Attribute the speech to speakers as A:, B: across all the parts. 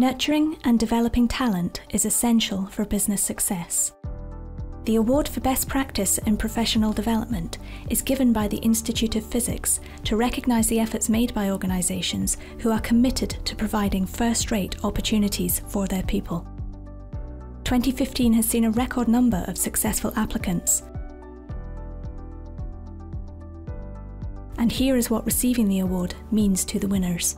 A: Nurturing and developing talent is essential for business success. The Award for Best Practice in Professional Development is given by the Institute of Physics to recognise the efforts made by organisations who are committed to providing first rate opportunities for their people. 2015 has seen a record number of successful applicants. And here is what receiving the award means to the winners.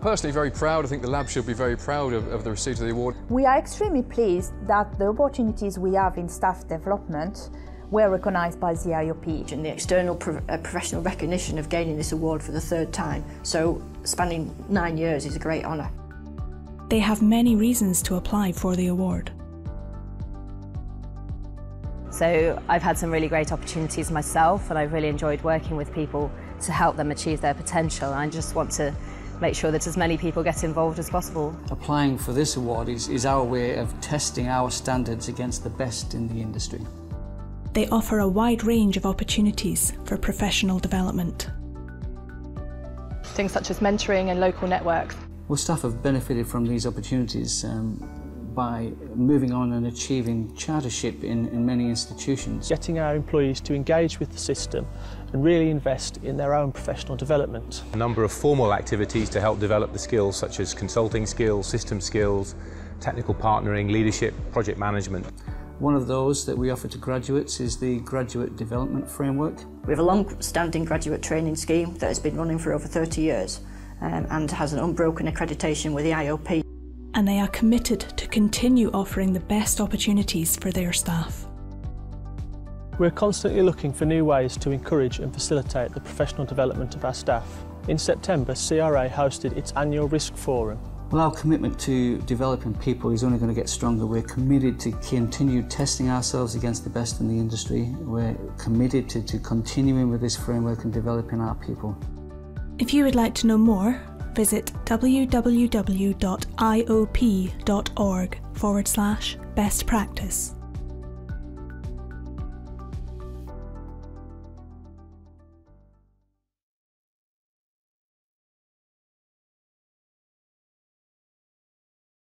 B: Personally very proud, I think the lab should be very proud of, of the receipt of the award.
C: We are extremely pleased that the opportunities we have in staff development were recognised by the IOP.
D: And the external pro uh, professional recognition of gaining this award for the third time, so spanning nine years is a great honour.
A: They have many reasons to apply for the award.
E: So I've had some really great opportunities myself and I've really enjoyed working with people to help them achieve their potential. I just want to make sure that as many people get involved as possible.
F: Applying for this award is, is our way of testing our standards against the best in the industry.
A: They offer a wide range of opportunities for professional development.
G: Things such as mentoring and local networks.
F: Well, staff have benefited from these opportunities um, by moving on and achieving chartership in, in many institutions.
H: Getting our employees to engage with the system and really invest in their own professional development.
I: A number of formal activities to help develop the skills such as consulting skills, system skills, technical partnering, leadership, project management.
F: One of those that we offer to graduates is the Graduate Development Framework.
D: We have a long-standing graduate training scheme that has been running for over 30 years um, and has an unbroken accreditation with the IOP
A: and they are committed to continue offering the best opportunities for their staff.
H: We're constantly looking for new ways to encourage and facilitate the professional development of our staff. In September, CRA hosted its annual Risk Forum.
F: Well, our commitment to developing people is only going to get stronger. We're committed to continue testing ourselves against the best in the industry. We're committed to, to continuing with this framework and developing our people.
A: If you would like to know more, visit www.iop.org forward slash best practice.